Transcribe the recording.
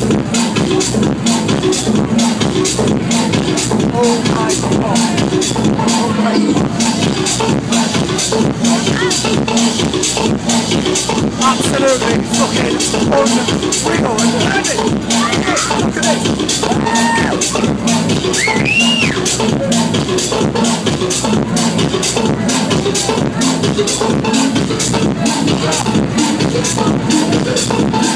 Thank absolutely fucking unreal. Look at this! Look at this! Look at this.